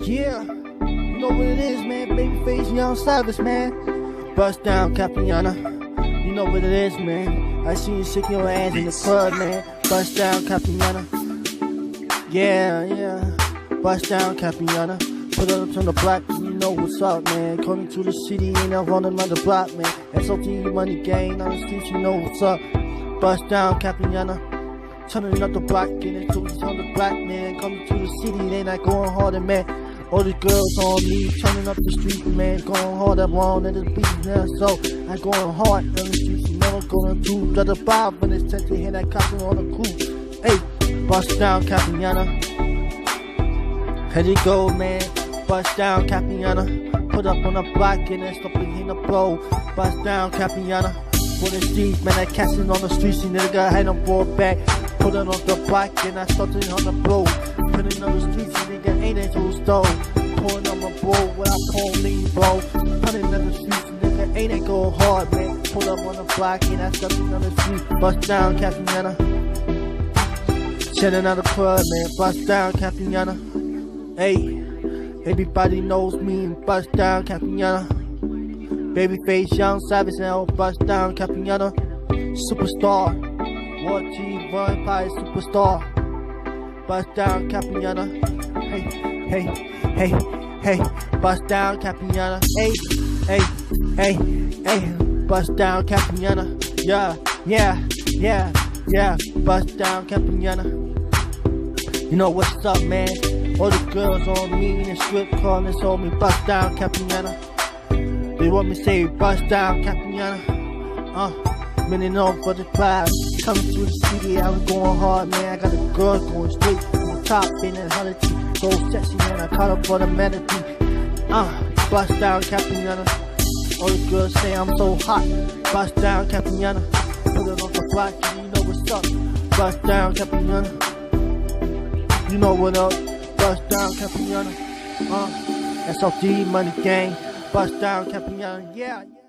Yeah, you know what it is, man. Babyface, young savage, man. Bust down, Capriana. You know what it is, man. I see you shaking your ass in the club, man. Bust down, Capriana. Yeah, yeah. Bust down, Capriana. Put it up on the block, you know what's up, man. Coming to the city, ain't out on another block, man. SOD money gang on the streets, you know what's up. Bust down, Capriana. Turning up the block, getting to on the block, man. Coming to the city, they not going harder, man. All the girls on me, turning up the street, man. Going hard up on in the beat now, so I going hard on the streets. Never gonna do the other five when it's time to hit that cop on the crew. Hey, bust down, Capriana. Here you go, man. Bust down, Capriana. Put up on the block and then stop it in the blow. Bust down, Capriana. For the streets, man, I casting on the streets, and nigga had no ball back. Put it on the block and I started on the blow. It on the streets, nigga ain't into stove. Pouring on my bowl where I pull lean. Put it on the streets, nigga ain't it go hard, man. Pull up on the block and I started on the street. Bust down, Capriana. Chilling out the club, man. Bust down, Capriana. Hey. Everybody knows me and bust down Capriana. Babyface, young savage, now bust down Capriana. Superstar, what T vampire superstar. Bust down Capriana. Hey, hey, hey, hey, bust down Capriana. Hey, hey, hey, hey, bust down Capriana. Yeah, yeah, yeah, yeah, bust down Capriana. You know what's up, man? All the girls on me in the strip club, they told me bust down Capriana. They want me to say bust down Capriana. Uh, minute on for the drive. Coming to the city, I'm going hard, man. I got a girl going straight the top, in that holiday. So sexy, man. I caught up for the melody. Uh, bust down Capriana. All the girls say I'm so hot. Bust down Capriana. Put it on the block, you know what's up. Bust down Capriana. You know what up. Bust down Capriana. Uh, SOD money gang. Bust down Capriana. Yeah. yeah.